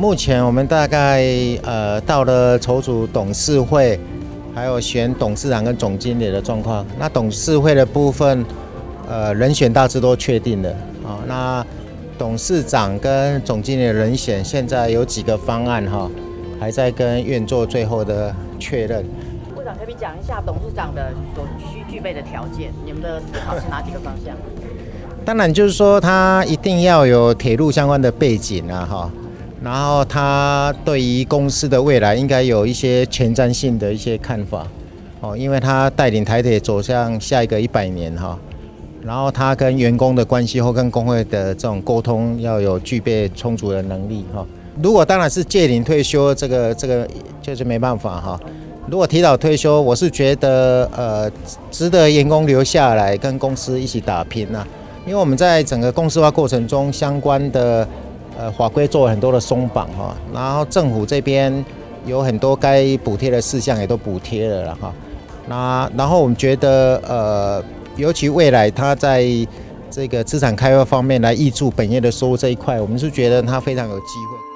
目前我们大概呃到了筹组董事会，还有选董事长跟总经理的状况。那董事会的部分，呃人选大致都确定了啊。那董事长跟总经理的人选，现在有几个方案哈，还在跟院做最后的确认。部长可以讲一下董事长的所需具备的条件，你们的思考是哪几个方向？当然就是说他一定要有铁路相关的背景啊哈。然后他对于公司的未来应该有一些前瞻性的一些看法，哦，因为他带领台铁走向下一个一百年哈。然后他跟员工的关系或跟工会的这种沟通要有具备充足的能力哈。如果当然是届龄退休，这个这个就是没办法哈。如果提早退休，我是觉得呃值得员工留下来跟公司一起打拼呐，因为我们在整个公司化过程中相关的。呃，法规做了很多的松绑哈，然后政府这边有很多该补贴的事项也都补贴了了哈。那然后我们觉得呃，尤其未来它在这个资产开发方面来挹注本业的收入这一块，我们是觉得它非常有机会。